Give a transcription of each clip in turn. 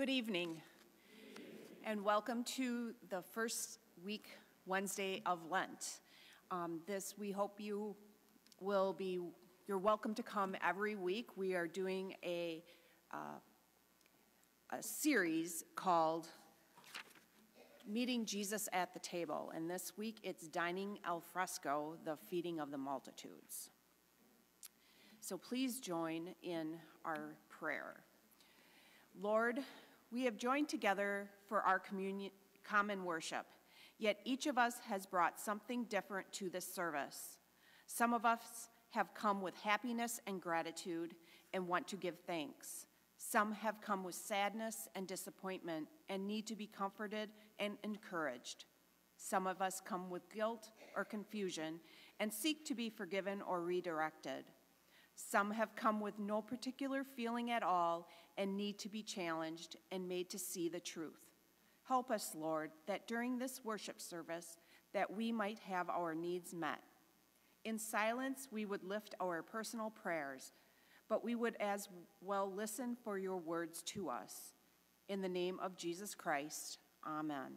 Good evening, and welcome to the first week Wednesday of Lent. Um, this, we hope you will be, you're welcome to come every week. We are doing a, uh, a series called Meeting Jesus at the Table, and this week it's Dining al Fresco, the Feeding of the Multitudes. So please join in our prayer. Lord, we have joined together for our communion, common worship, yet each of us has brought something different to this service. Some of us have come with happiness and gratitude and want to give thanks. Some have come with sadness and disappointment and need to be comforted and encouraged. Some of us come with guilt or confusion and seek to be forgiven or redirected. Some have come with no particular feeling at all and need to be challenged and made to see the truth. Help us, Lord, that during this worship service that we might have our needs met. In silence, we would lift our personal prayers, but we would as well listen for your words to us. In the name of Jesus Christ, amen.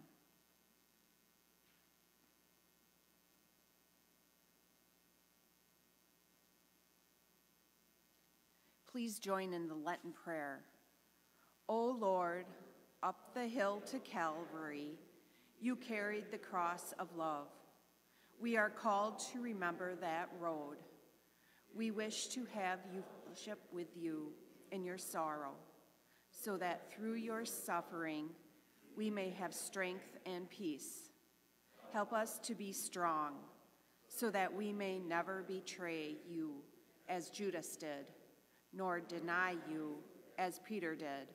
Please join in the Lenten prayer. O Lord, up the hill to Calvary, you carried the cross of love. We are called to remember that road. We wish to have you fellowship with you in your sorrow, so that through your suffering we may have strength and peace. Help us to be strong, so that we may never betray you as Judas did nor deny you as Peter did.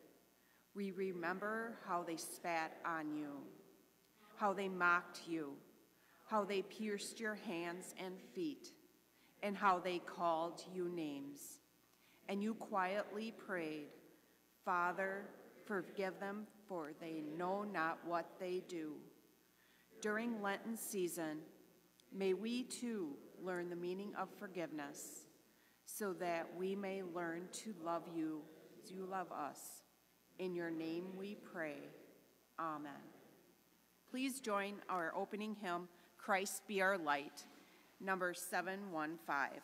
We remember how they spat on you, how they mocked you, how they pierced your hands and feet, and how they called you names. And you quietly prayed, Father, forgive them, for they know not what they do. During Lenten season, may we too learn the meaning of forgiveness so that we may learn to love you as you love us. In your name we pray. Amen. Please join our opening hymn, Christ Be Our Light, number 715.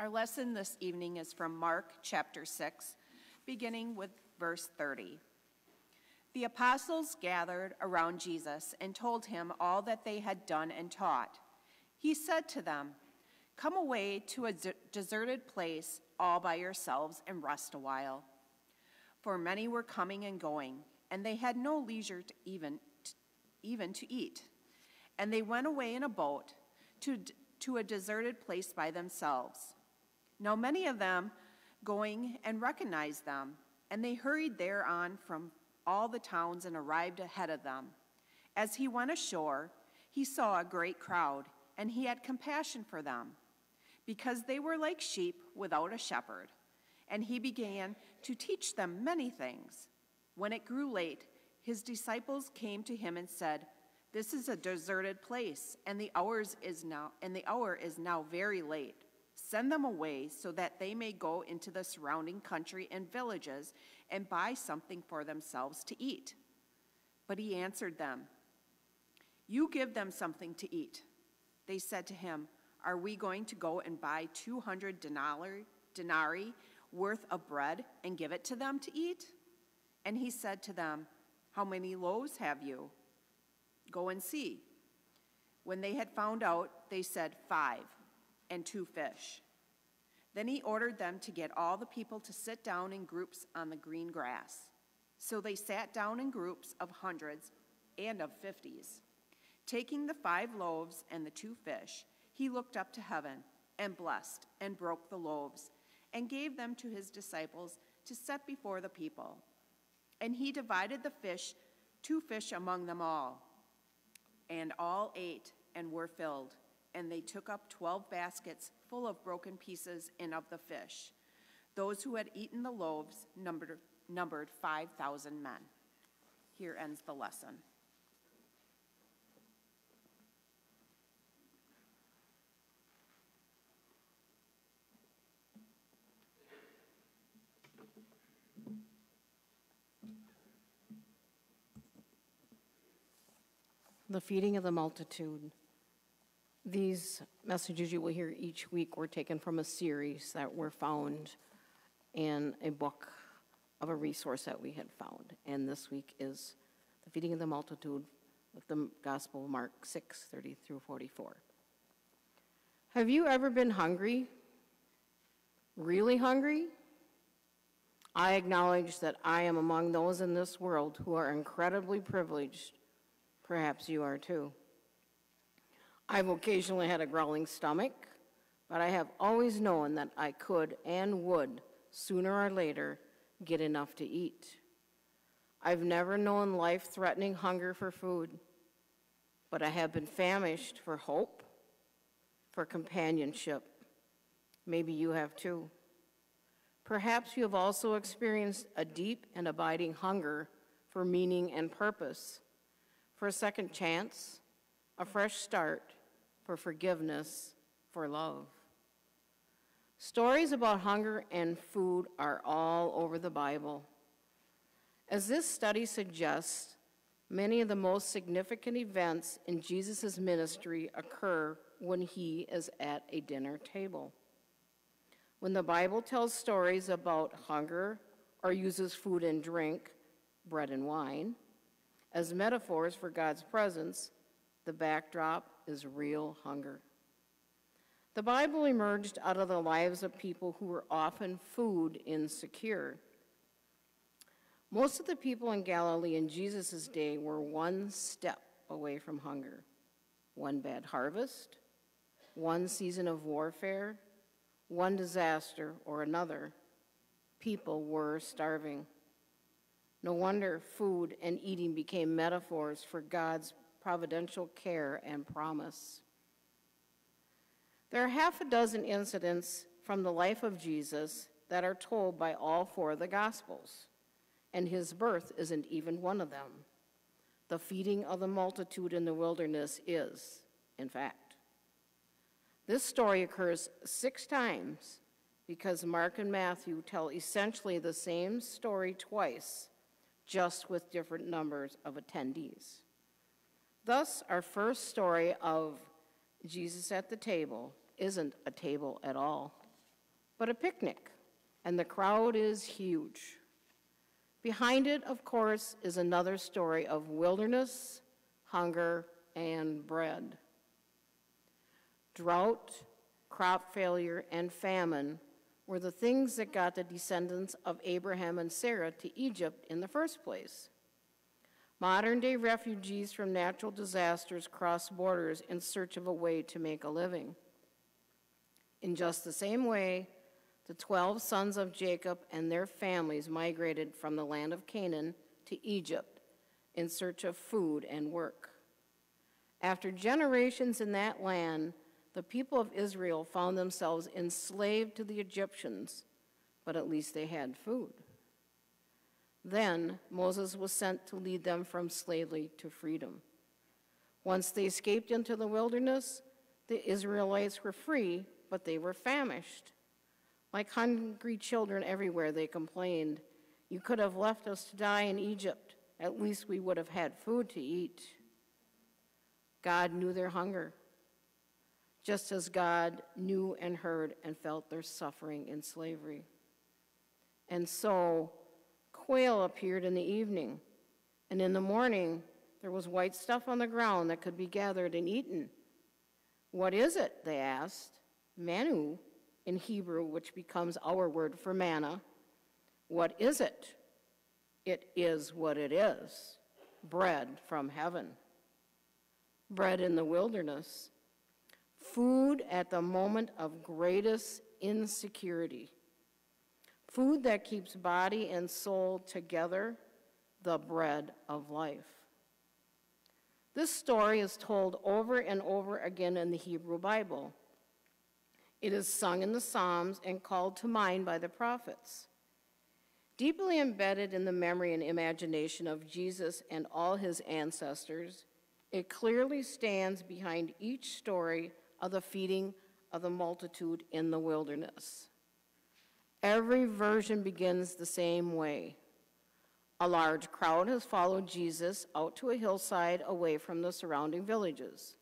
Our lesson this evening is from Mark chapter 6, beginning with verse 30. The apostles gathered around Jesus and told him all that they had done and taught. He said to them, Come away to a deserted place all by yourselves and rest a while. For many were coming and going, and they had no leisure to even, even to eat. And they went away in a boat to, to a deserted place by themselves. Now many of them going and recognized them, and they hurried thereon from all the towns and arrived ahead of them. As he went ashore, he saw a great crowd, and he had compassion for them, because they were like sheep without a shepherd. And he began to teach them many things. When it grew late, his disciples came to him and said, This is a deserted place, and the hours is now and the hour is now very late. Send them away so that they may go into the surrounding country and villages and buy something for themselves to eat. But he answered them, You give them something to eat. They said to him, Are we going to go and buy 200 denarii, worth of bread and give it to them to eat? And he said to them, How many loaves have you? Go and see. When they had found out, they said, Five, and two fish. Then he ordered them to get all the people to sit down in groups on the green grass. So they sat down in groups of hundreds and of fifties. Taking the five loaves and the two fish, he looked up to heaven and blessed and broke the loaves and gave them to his disciples to set before the people. And he divided the fish, two fish among them all. And all ate and were filled and they took up 12 baskets full of broken pieces and of the fish. Those who had eaten the loaves numbered, numbered 5,000 men. Here ends the lesson. The feeding of the multitude. These messages you will hear each week were taken from a series that were found in a book of a resource that we had found. And this week is The Feeding of the Multitude with the Gospel of Mark 6 30 through 44. Have you ever been hungry? Really hungry? I acknowledge that I am among those in this world who are incredibly privileged. Perhaps you are too. I've occasionally had a growling stomach, but I have always known that I could and would, sooner or later, get enough to eat. I've never known life threatening hunger for food, but I have been famished for hope, for companionship. Maybe you have too. Perhaps you have also experienced a deep and abiding hunger for meaning and purpose, for a second chance, a fresh start, for forgiveness, for love. Stories about hunger and food are all over the Bible. As this study suggests, many of the most significant events in Jesus' ministry occur when he is at a dinner table. When the Bible tells stories about hunger or uses food and drink, bread and wine, as metaphors for God's presence, the backdrop is real hunger. The Bible emerged out of the lives of people who were often food insecure. Most of the people in Galilee in Jesus' day were one step away from hunger one bad harvest, one season of warfare, one disaster or another. People were starving. No wonder food and eating became metaphors for God's providential care and promise. There are half a dozen incidents from the life of Jesus that are told by all four of the Gospels, and his birth isn't even one of them. The feeding of the multitude in the wilderness is, in fact. This story occurs six times because Mark and Matthew tell essentially the same story twice, just with different numbers of attendees. Thus, our first story of Jesus at the table isn't a table at all. but a picnic, and the crowd is huge. Behind it, of course, is another story of wilderness, hunger, and bread. Drought, crop failure, and famine were the things that got the descendants of Abraham and Sarah to Egypt in the first place. Modern day refugees from natural disasters cross borders in search of a way to make a living. In just the same way, the 12 sons of Jacob and their families migrated from the land of Canaan to Egypt in search of food and work. After generations in that land, the people of Israel found themselves enslaved to the Egyptians, but at least they had food. Then Moses was sent to lead them from slavery to freedom. Once they escaped into the wilderness, the Israelites were free, but they were famished. Like hungry children everywhere, they complained, You could have left us to die in Egypt. At least we would have had food to eat. God knew their hunger, just as God knew and heard and felt their suffering in slavery. And so, quail appeared in the evening, and in the morning, there was white stuff on the ground that could be gathered and eaten. What is it? They asked. Manu in Hebrew, which becomes our word for manna. What is it? It is what it is bread from heaven, bread in the wilderness, food at the moment of greatest insecurity, food that keeps body and soul together, the bread of life. This story is told over and over again in the Hebrew Bible. It is sung in the Psalms and called to mind by the prophets. Deeply embedded in the memory and imagination of Jesus and all his ancestors, it clearly stands behind each story of the feeding of the multitude in the wilderness. Every version begins the same way. A large crowd has followed Jesus out to a hillside away from the surrounding villages.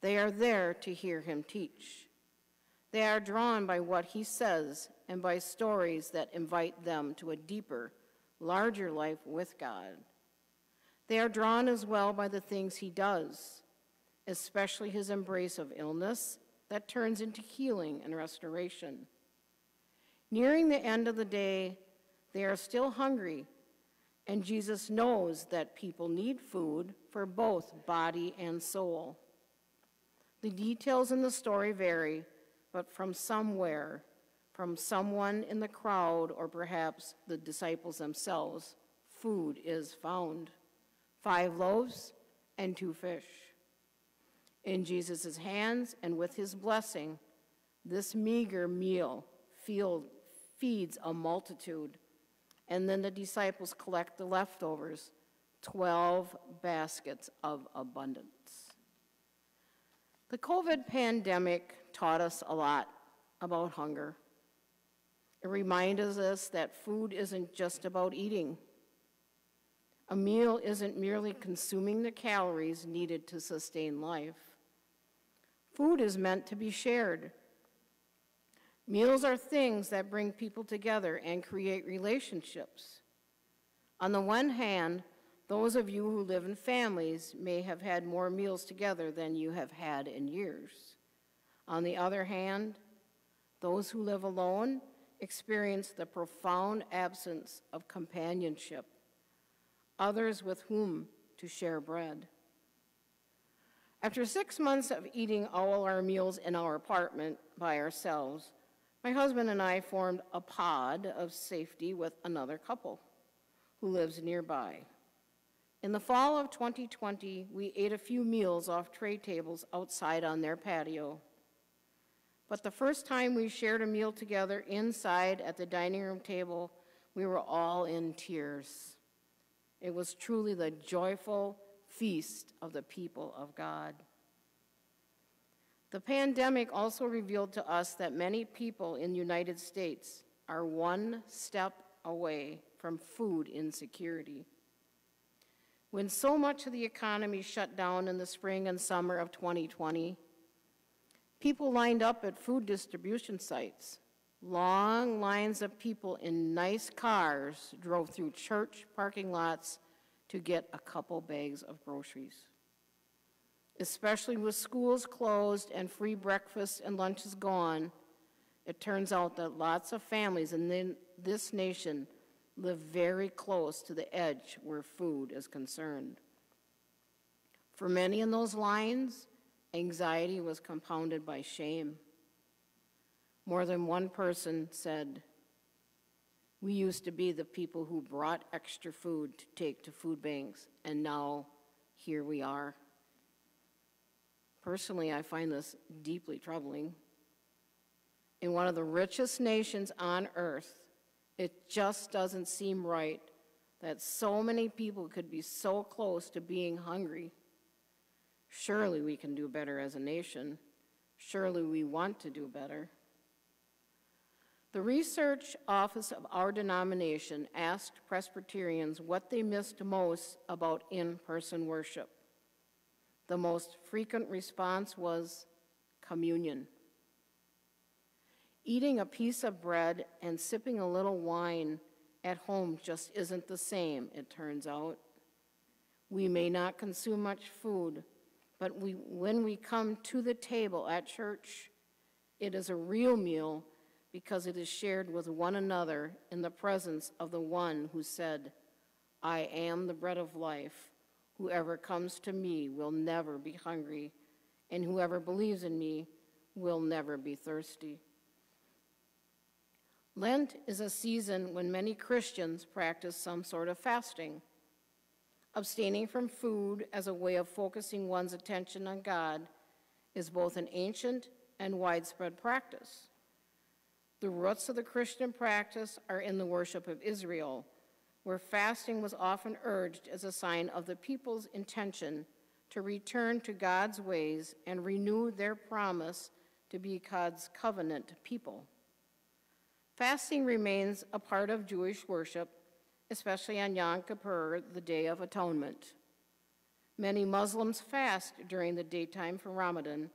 They are there to hear him teach. They are drawn by what he says and by stories that invite them to a deeper, larger life with God. They are drawn as well by the things he does, especially his embrace of illness that turns into healing and restoration. Nearing the end of the day, they are still hungry, and Jesus knows that people need food for both body and soul. The details in the story vary, but from somewhere, from someone in the crowd, or perhaps the disciples themselves, food is found five loaves and two fish. In Jesus' hands and with his blessing, this meager meal feeds a multitude. And then the disciples collect the leftovers 12 baskets of abundance. The COVID pandemic taught us a lot about hunger. It reminded us that food isn't just about eating. A meal isn't merely consuming the calories needed to sustain life. Food is meant to be shared. Meals are things that bring people together and create relationships. On the one hand, those of you who live in families may have had more meals together than you have had in years. On the other hand, those who live alone experience the profound absence of companionship, others with whom to share bread. After six months of eating all our meals in our apartment by ourselves, my husband and I formed a pod of safety with another couple who lives nearby. In the fall of 2020, we ate a few meals off tray tables outside on their patio. But the first time we shared a meal together inside at the dining room table, we were all in tears. It was truly the joyful feast of the people of God. The pandemic also revealed to us that many people in the United States are one step away from food insecurity. When so much of the economy shut down in the spring and summer of 2020, people lined up at food distribution sites, long lines of people in nice cars drove through church parking lots to get a couple bags of groceries. Especially with schools closed and free breakfasts and lunches gone, it turns out that lots of families in this nation live very close to the edge where food is concerned. For many in those lines, anxiety was compounded by shame. More than one person said, We used to be the people who brought extra food to take to food banks, and now here we are. Personally, I find this deeply troubling. In one of the richest nations on earth, it just doesn't seem right that so many people could be so close to being hungry. Surely we can do better as a nation. Surely we want to do better. The research office of our denomination asked Presbyterians what they missed most about in person worship. The most frequent response was communion. Eating a piece of bread and sipping a little wine at home just isn't the same, it turns out. We may not consume much food, but we, when we come to the table at church, it is a real meal because it is shared with one another in the presence of the one who said, I am the bread of life. Whoever comes to me will never be hungry, and whoever believes in me will never be thirsty. Lent is a season when many Christians practice some sort of fasting. Abstaining from food as a way of focusing one's attention on God is both an ancient and widespread practice. The roots of the Christian practice are in the worship of Israel, where fasting was often urged as a sign of the people's intention to return to God's ways and renew their promise to be God's covenant people. Fasting remains a part of Jewish worship, especially on Yom Kippur, the Day of Atonement. Many Muslims fast during the daytime for Ramadan,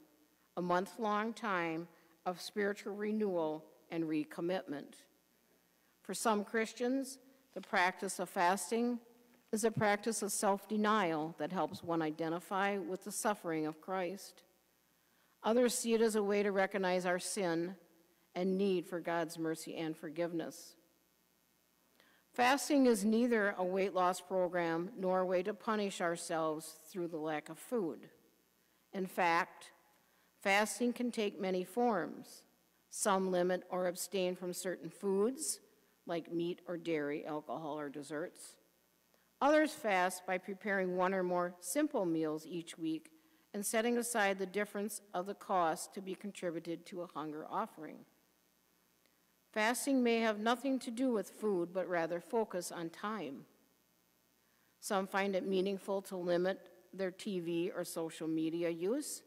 a month long time of spiritual renewal and recommitment. For some Christians, the practice of fasting is a practice of self denial that helps one identify with the suffering of Christ. Others see it as a way to recognize our sin and need for God's mercy and forgiveness. Fasting is neither a weight loss program nor a way to punish ourselves through the lack of food. In fact, fasting can take many forms. Some limit or abstain from certain foods, like meat or dairy, alcohol, or desserts. Others fast by preparing one or more simple meals each week and setting aside the difference of the cost to be contributed to a hunger offering. Fasting may have nothing to do with food, but rather focus on time. Some find it meaningful to limit their TV or social media use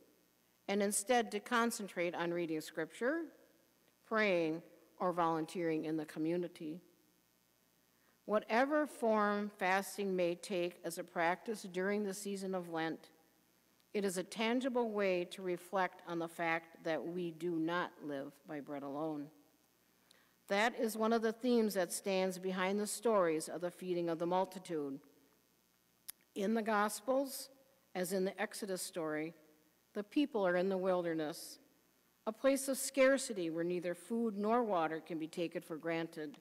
and instead to concentrate on reading scripture, praying, or volunteering in the community. Whatever form fasting may take as a practice during the season of Lent, it is a tangible way to reflect on the fact that we do not live by bread alone. That is one of the themes that stands behind the stories of the feeding of the multitude. In the Gospels, as in the Exodus story, the people are in the wilderness, a place of scarcity where neither food nor water can be taken for granted.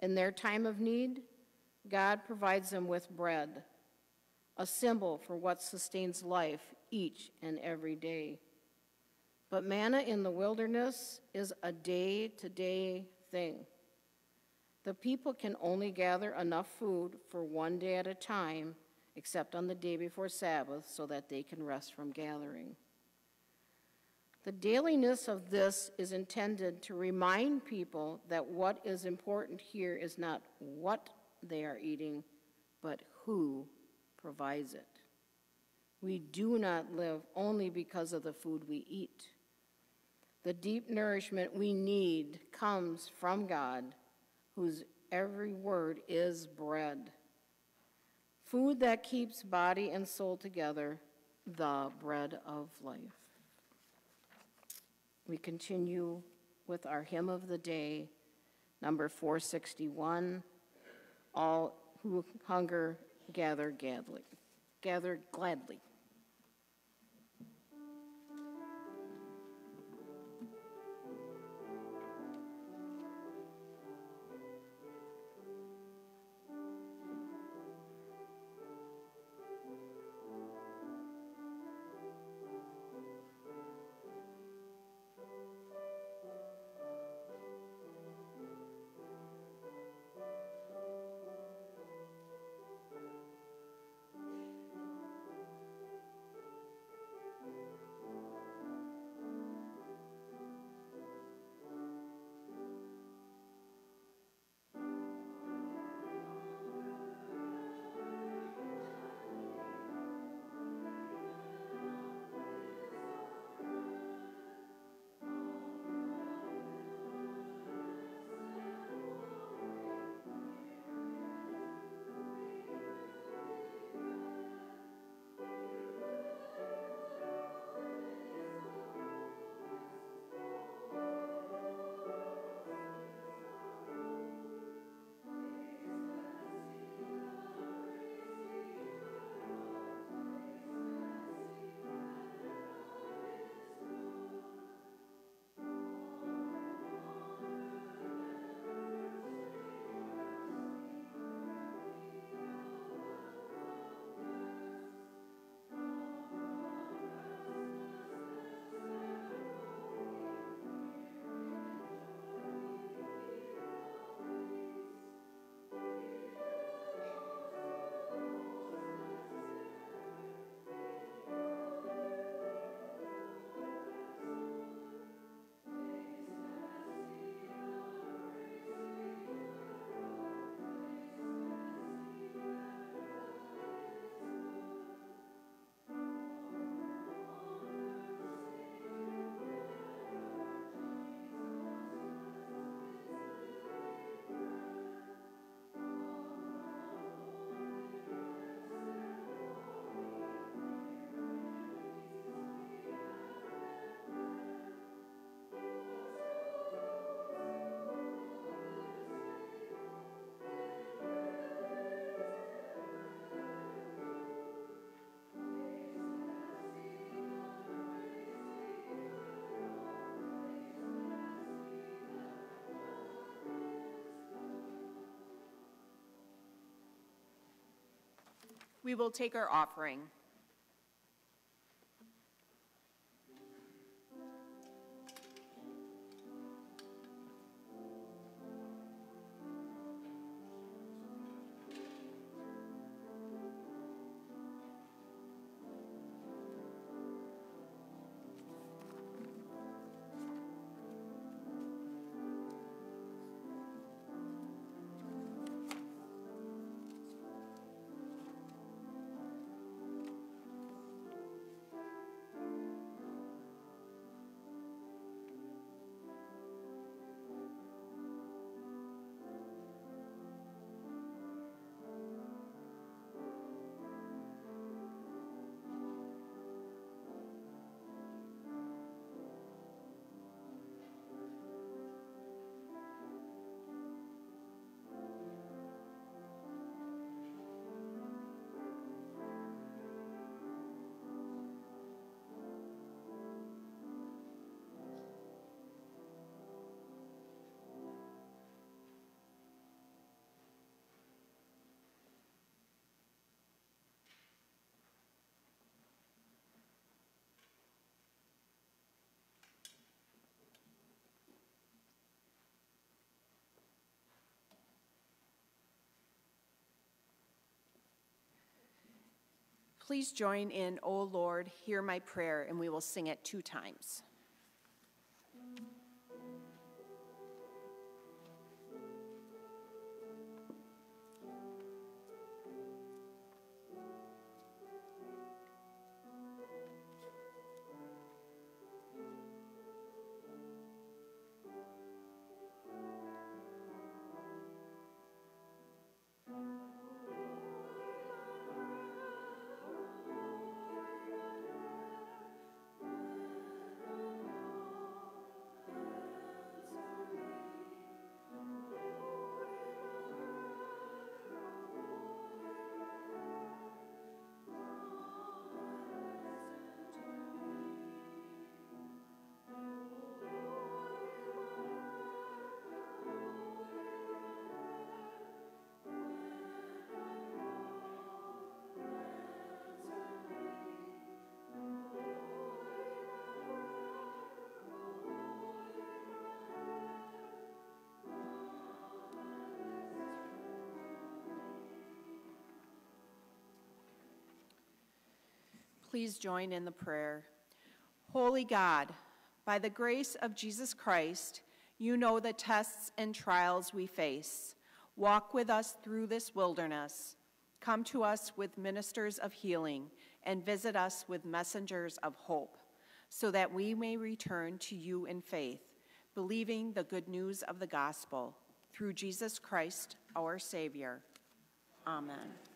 In their time of need, God provides them with bread, a symbol for what sustains life each and every day. But manna in the wilderness is a day to day thing. The people can only gather enough food for one day at a time, except on the day before Sabbath, so that they can rest from gathering. The dailiness of this is intended to remind people that what is important here is not what they are eating, but who provides it. We do not live only because of the food we eat. The deep nourishment we need comes from God, whose every word is bread. Food that keeps body and soul together, the bread of life. We continue with our hymn of the day, number 461, All Who Hunger Gather Gladly. Gather gladly. We will take our offering. Please join in, O Lord, hear my prayer, and we will sing it two times. Please join in the prayer. Holy God, by the grace of Jesus Christ, you know the tests and trials we face. Walk with us through this wilderness. Come to us with ministers of healing and visit us with messengers of hope, so that we may return to you in faith, believing the good news of the gospel. Through Jesus Christ, our Savior. Amen.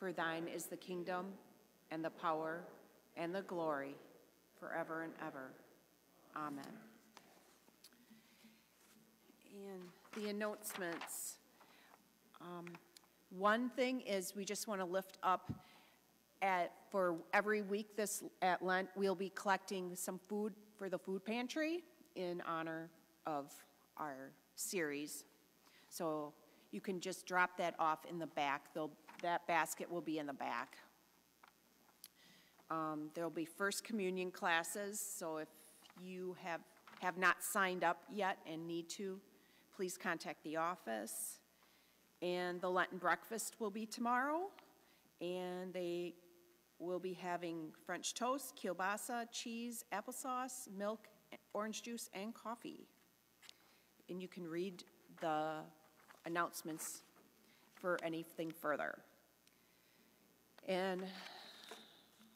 For thine is the kingdom, and the power, and the glory, forever and ever. Amen. And the announcements. Um, One thing is, we just want to lift up at, for every week this, at Lent, we'll be collecting some food for the food pantry in honor of our series. So you can just drop that off in the back. They'll, that basket will be in the back. Um, There'll be First Communion classes, so if you have, have not signed up yet and need to, please contact the office. And the Lenten breakfast will be tomorrow, and they will be having French toast, kielbasa, cheese, applesauce, milk, orange juice, and coffee. And you can read the announcements for anything further. And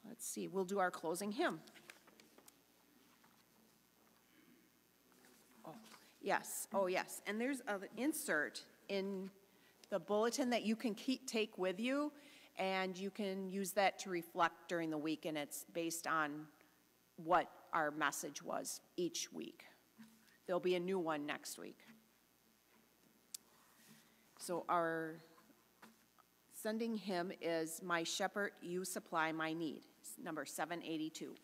let's see, we'll do our closing hymn. Oh, Yes, oh, yes, and there's an insert in the bulletin that you can keep, take with you, and you can use that to reflect during the week, and it's based on what our message was each week. There'll be a new one next week. So our sending hymn is My Shepherd, You Supply My Need, number 782.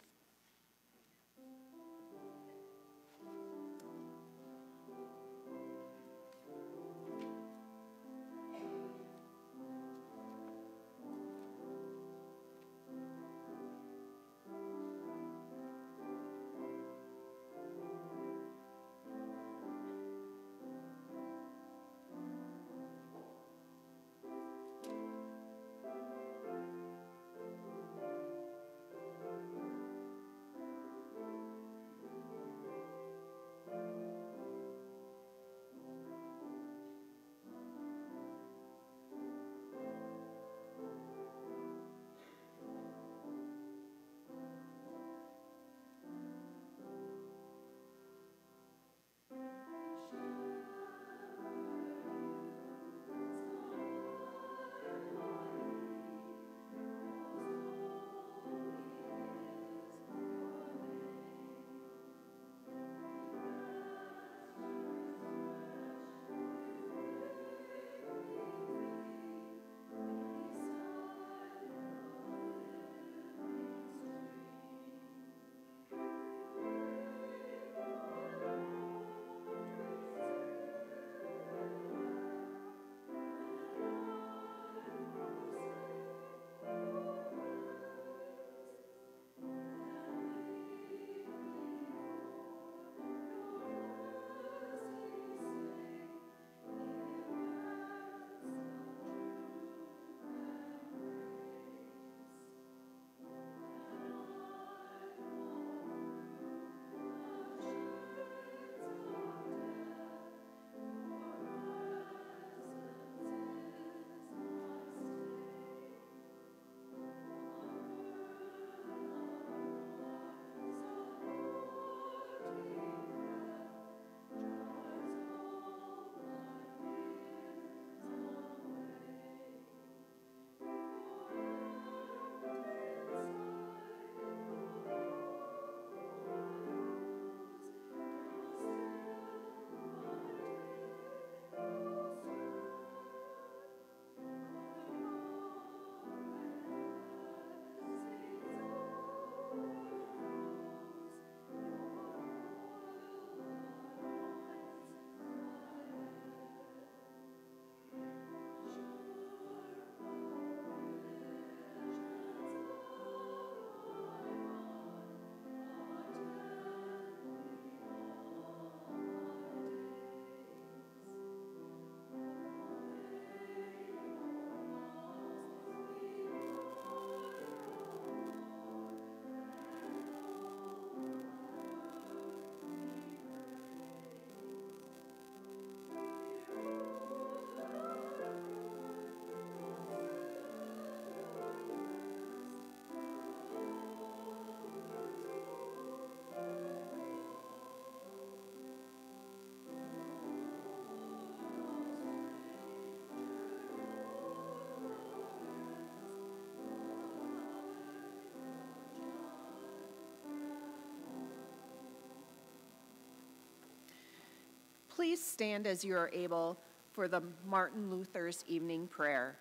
Please stand as you are able for the Martin Luther's evening prayer.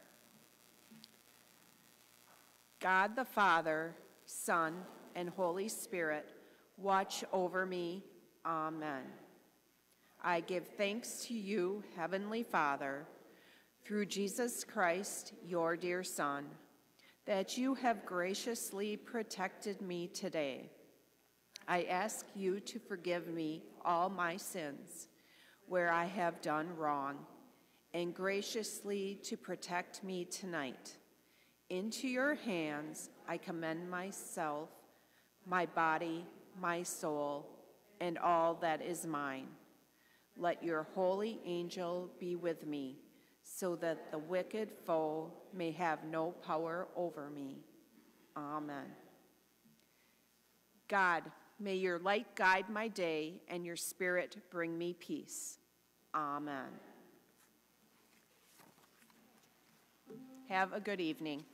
God the Father, Son, and Holy Spirit, watch over me. Amen. I give thanks to you, Heavenly Father, through Jesus Christ, your dear Son, that you have graciously protected me today. I ask you to forgive me all my sins where I have done wrong, and graciously to protect me tonight. Into your hands I commend myself, my body, my soul, and all that is mine. Let your holy angel be with me, so that the wicked foe may have no power over me. Amen. God, may your light guide my day, and your spirit bring me peace. Amen. Have a good evening.